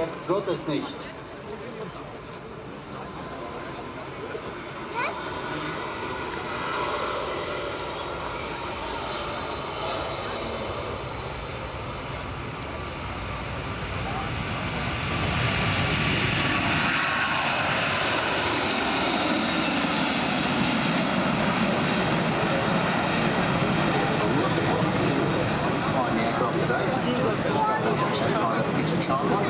jetzt wird es nicht. flying the aircraft today. Australia Princess Pilot Peter Chandler,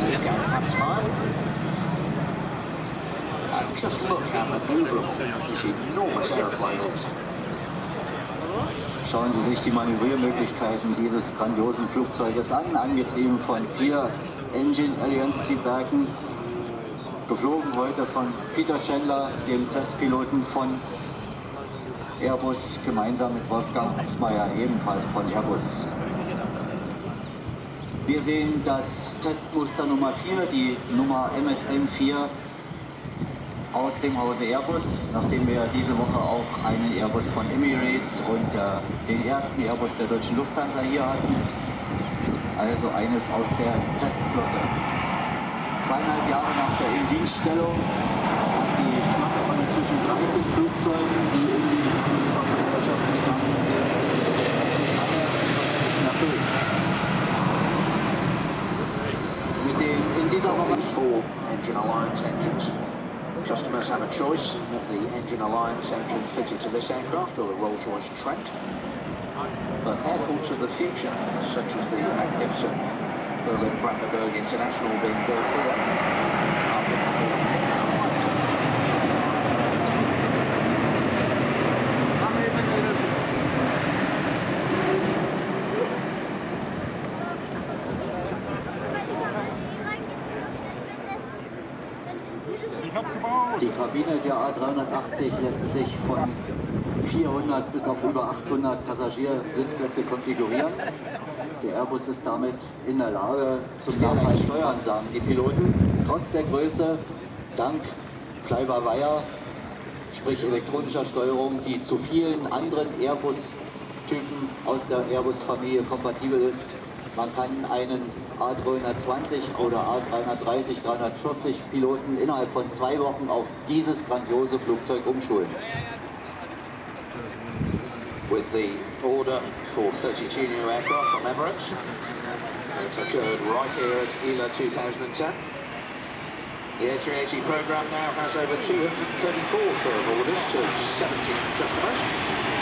Wolfgang Hansmeyer. And just look how maneuverable this enormous aeroplane is. Schauen Sie sich die Manövriermöglichkeiten dieses grandiosen Flugzeuges an, angetrieben von vier Engine Alliance Triebwerken, geflogen heute von Peter Chandler, dem Testpiloten von Airbus, gemeinsam mit Wolfgang Hansmeier, ebenfalls von Airbus. Wir sehen das Testmuster Nummer 4, die Nummer MSM 4 aus dem Hause Airbus, nachdem wir diese Woche auch einen Airbus von Emirates und äh, den ersten Airbus der deutschen Lufthansa hier hatten. Also eines aus der Testflotte. Zweieinhalb Jahre nach der Indienststellung hat die Flotte von inzwischen 30 Flugzeugen, die in die Flugfahrgesellschaften gegangen sind, alle Versprechen erfüllt. Mit den in dieser Woche Four Engine Alliance engines. Customers have a choice of the Engine Alliance engine fitted to this aircraft or the Rolls-Royce Trent. But airports of the future, such as the magnificent Berlin Brandenburg International being built here, are going to be Die Kabine der A380 lässt sich von 400 bis auf über 800 Passagiersitzplätze konfigurieren. Der Airbus ist damit in der Lage, zum Mehrfach steuern, sagen die Piloten. Trotz der Größe, dank Fly-by-Wire, sprich elektronischer Steuerung, die zu vielen anderen Airbus-Typen aus der Airbus-Familie kompatibel ist. Man kann einen A320 oder A330, 340 Piloten innerhalb von zwei Wochen auf dieses grandiose Flugzeug umschulen. with the order for 32 new aircraft from Emirates. It occurred right here at ELA 2010. The A380 program now has over 234 firm orders to 17 customers.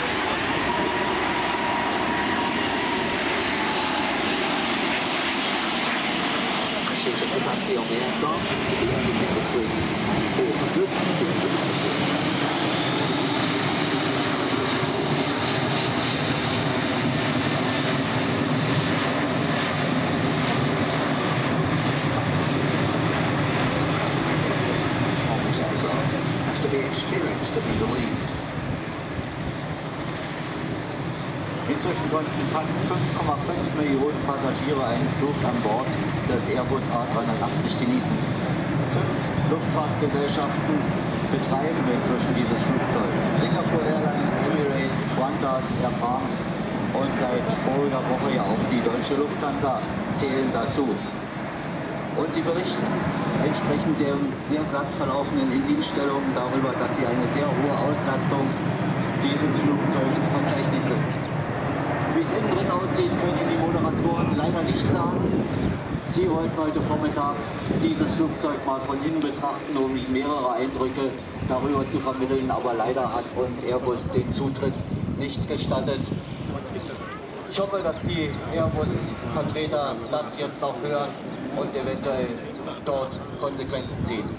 Seating capacity on the aircraft will be anything between 400 and 200. on this aircraft has to be experienced to be believed. Inzwischen konnten fast 5,5 Millionen Passagiere einen Flug an Bord des Airbus A380 genießen. Fünf Luftfahrtgesellschaften betreiben inzwischen dieses Flugzeug. Singapore Airlines, Emirates, Qantas, Air France und seit voriger Woche ja auch die deutsche Lufthansa zählen dazu. Und sie berichten entsprechend der sehr glatt verlaufenden Indienststellung darüber, dass sie eine sehr hohe Auslastung dieses Flugzeuges verzeichnen können. Wie es innen drin aussieht, können die Moderatoren leider nicht sagen. Sie wollten heute Vormittag dieses Flugzeug mal von innen betrachten, um Ihnen mehrere Eindrücke darüber zu vermitteln, aber leider hat uns Airbus den Zutritt nicht gestattet. Ich hoffe, dass die Airbus-Vertreter das jetzt auch hören und eventuell dort Konsequenzen ziehen.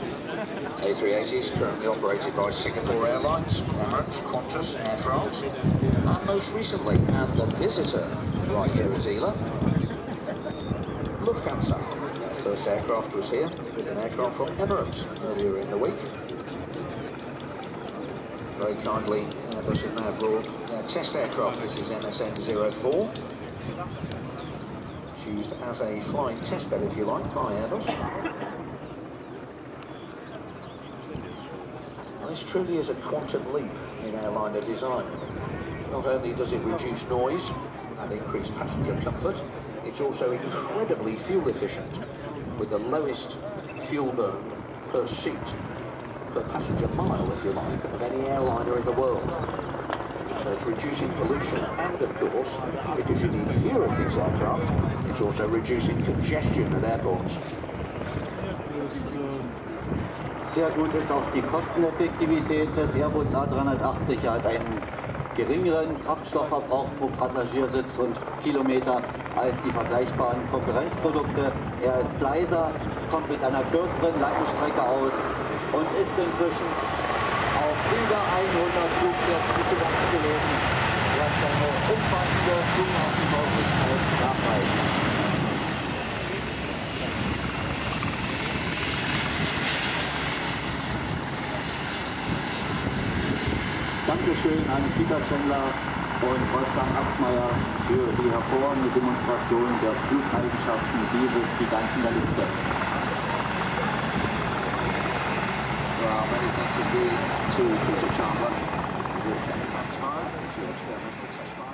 A380 is currently operated by Singapore Airlines, Emirates, Qantas, Air France, and most recently, and the visitor right here at Ela, Lufthansa. Their first aircraft was here with an aircraft from Emirates earlier in the week. Very kindly, Airbus have now brought their test aircraft. This is MSN 04. It's used as a flying test bed, if you like, by Airbus. This truly is a quantum leap in airliner design. Not only does it reduce noise and increase passenger comfort. It's also incredibly fuel efficient, with the lowest fuel burn per seat, per passenger mile, if you like, of any airliner in the world. So it's reducing pollution and, of course, because you need fewer of these aircraft, it's also reducing congestion at airports. Sehr gut ist auch die Kosteneffektivität des Airbus A380. Er hat einen geringeren Kraftstoffverbrauch pro Passagiersitz und Kilometer als die vergleichbaren Konkurrenzprodukte. Er ist leiser, kommt mit einer kürzeren Landestrecke aus und ist inzwischen auf über 100 Flugplätzen zu Dankeschön an Peter Chandler und Wolfgang Axmeier für die hervorragende Demonstration der Flugeigenschaften dieses Giganten der Lüfte. Well, many thanks indeed to Peter Chandler Henry Hansmeyer, two experimental test.